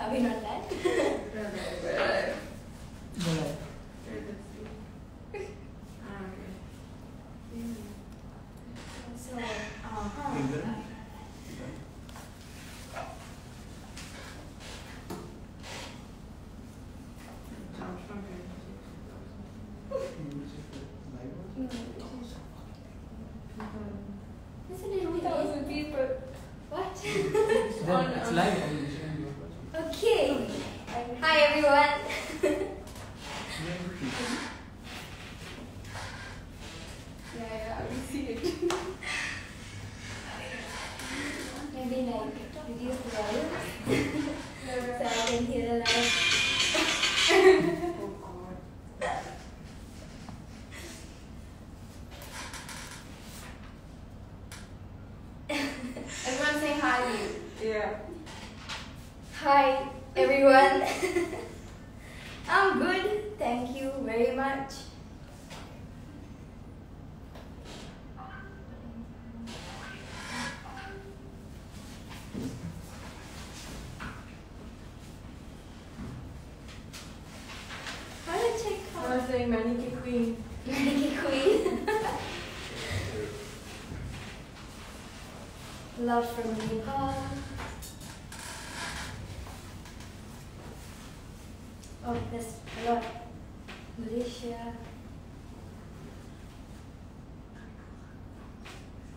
Are we not that? boleh so, uh-huh. Finger. Isn't it people. What? it's live I will show you. Okay. Hi everyone. Yeah, yeah, we see it. Maybe like reduce the volume so I can hear the live. Everyone saying hi. Yeah. Hi everyone. I'm good, thank you very much. How do I check I how was saying Maniki Queen. Nike Queen? Love from Nepal. There's a lot. Malaysia.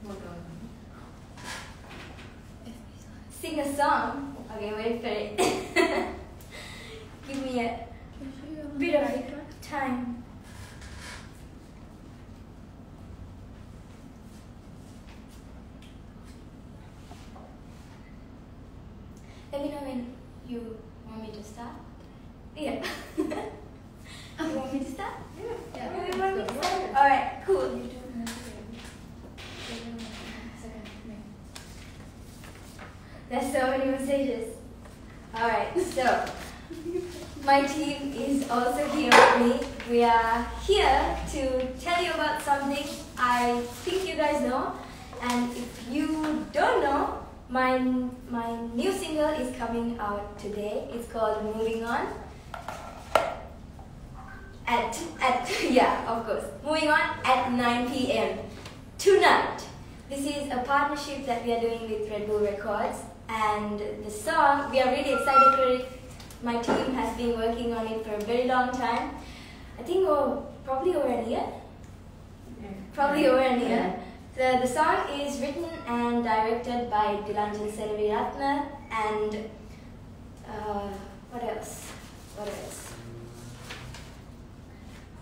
Hold on. Sing a song. Okay, wait for it. Give me a bit of time. Let me know when you want me to start. Yeah. you want me to start? Yeah. Want me to start? Alright, cool. There's so many messages. Alright, so my team is also here with me. We are here to tell you about something I think you guys know. And if you don't know, my, my new single is coming out today. It's called Moving On. At, at yeah, of course. Moving on at 9 p.m. tonight. This is a partnership that we are doing with Red Bull Records, and the song we are really excited for it. My team has been working on it for a very long time. I think oh, probably over a year. Probably over a year. The, the song is written and directed by Dilanjan Seneviratne and uh, what else? What else?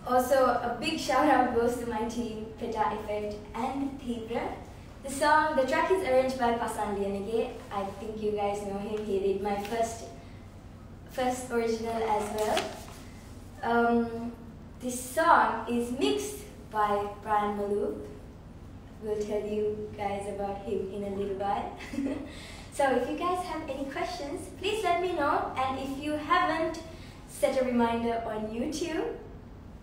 Also, a big shout out goes to my team, Peta Effect and Thibra. The song, the track is arranged by Pasan Liyanage. I think you guys know him. He did my first, first original as well. Um, this song is mixed by Brian Malou. We'll tell you guys about him in a little while. so if you guys have any questions, please let me know. And if you haven't set a reminder on YouTube,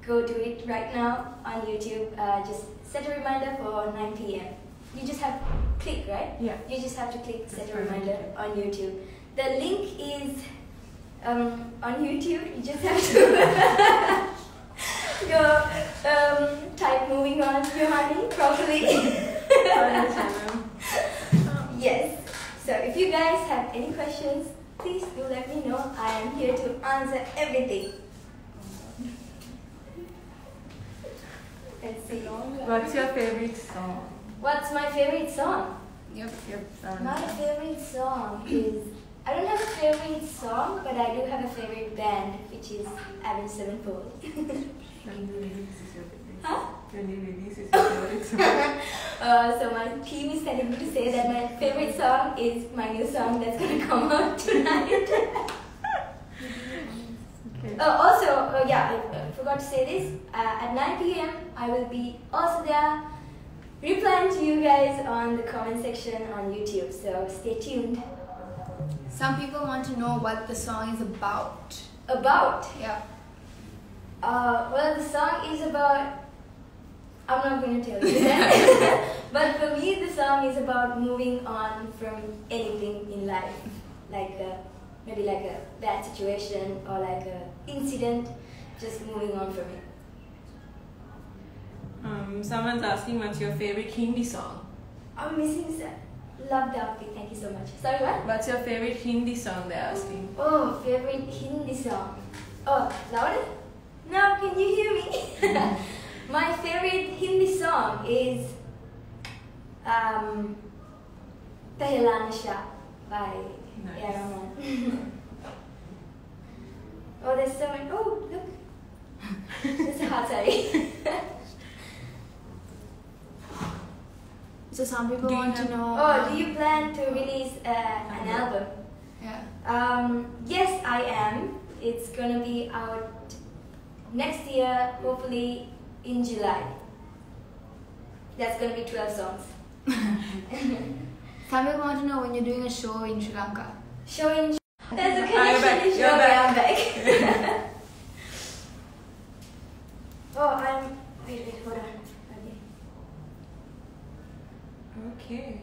go do it right now on YouTube. Uh, just set a reminder for 9 p.m. You just have click, right? Yeah. You just have to click set a reminder on YouTube. The link is um, on YouTube. You just have to go um, type moving on Yohani properly. yes. So if you guys have any questions, please do let me know. I am here to answer everything. Let's see. What's your favorite song? What's my favorite song? Yep, yep. My favorite song is I don't have a favorite song, but I do have a favorite band, which is Avenged Sevenfold. When you release is your favorite Huh? When you release is your favorite song. uh, so my team is telling me to say that my favorite song is my new song that's gonna come out tonight. Okay. uh, also, uh, yeah, I forgot to say this. Uh, at 9 p.m., I will be also there replying to you guys on the comment section on YouTube. So stay tuned. Some people want to know what the song is about. About Yeah. Uh, well, the song is about. I'm not going to tell you that. but for me, the song is about moving on from anything in life. Like uh, maybe like a bad situation or like a incident, just moving on from it. Um, someone's asking what's your favorite Hindi song? I'm missing some. Love the outfit. Thank you so much. Sorry, what? What's your favorite Hindi song they're asking? Oh, favorite Hindi song. Oh, louder? No, can you hear me? My favorite Hindi song is um, Nasha by Nice. A. Rahman. oh, there's so many. Oh, look. There's a heart, sorry. So some people Do want to know. oh, do you plan to release uh, an album? Yeah. Um, yes, I am. It's gonna be out next year, hopefully in July. That's gonna be 12 songs. Some people want to know when you're doing a show in Sri Lanka. Showing. There's a you're back, connection issue. you're back. I'm back. oh, I'm. Wait, wait, hold on. Okay. Okay.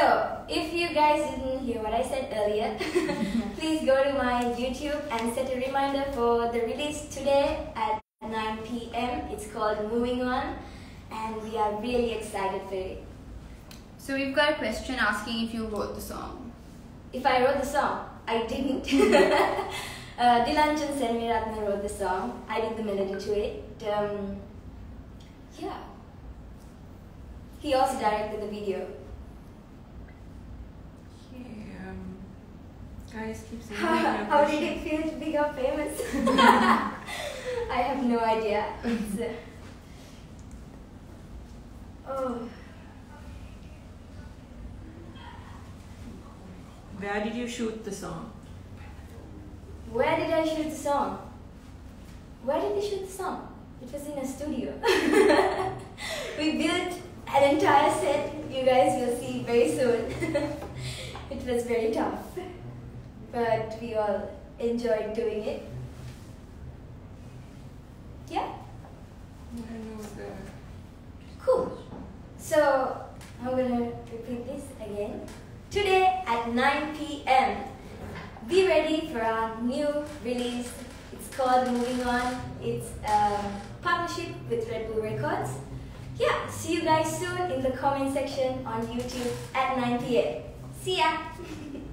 So, if you guys didn't hear what I said earlier, please go to my YouTube and set a reminder for the release today at 9 p.m. It's called Moving On, and we are really excited for it. So we've got a question asking if you wrote the song. If I wrote the song, I didn't. uh, Dilanjan Seneviratne wrote the song. I did the melody to it. Um, yeah. He also directed the video. Okay, um, guys keep saying How, how did question. it feel to become famous? I have no idea. It's, uh, oh, Where did you shoot the song? where did I shoot the song? Where did we shoot the song? It was in a studio. we built an entire set. You guys will see very soon. it was very tough, but we all enjoyed doing it. Yeah. Cool. So I'm gonna repeat this again. Today at 9 p.m. Be ready for our new release. It's called Moving On. It's a partnership with Red Bull Records. Yeah, see you guys soon in the comment section on YouTube at 9 p.m. See ya!